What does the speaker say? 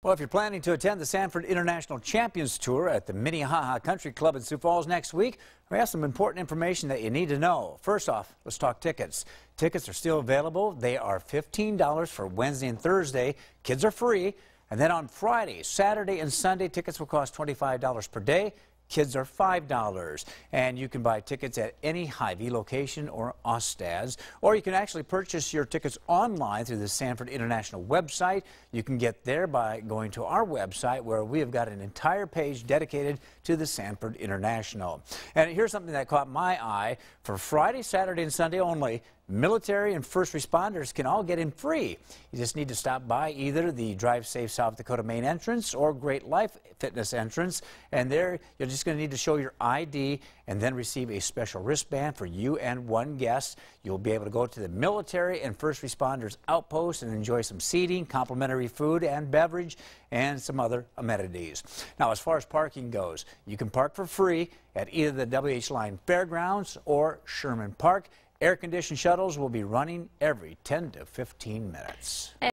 Well, if you're planning to attend the Sanford International Champions Tour at the Minnehaha Country Club in Sioux Falls next week, we have some important information that you need to know. First off, let's talk tickets. Tickets are still available. They are $15 for Wednesday and Thursday. Kids are free. And then on Friday, Saturday, and Sunday, tickets will cost $25 per day. Kids are $5. And you can buy tickets at any Hy-Vee location or Ostads. Or you can actually purchase your tickets online through the Sanford International website. You can get there by going to our website where we have got an entire page dedicated to the Sanford International. And here's something that caught my eye. For Friday, Saturday, and Sunday only, military and first responders can all get in free. You just need to stop by either the Drive Safe South Dakota main entrance or Great Life Fitness entrance. And there, you're just going to need to show your ID and then receive a special wristband for you and one guest. You'll be able to go to the military and first responders outpost and enjoy some seating, complimentary food and beverage, and some other amenities. Now, as far as parking goes, you can park for free at either the WH Lyon Fairgrounds or Sherman Park. Air-conditioned shuttles will be running every 10 to 15 minutes.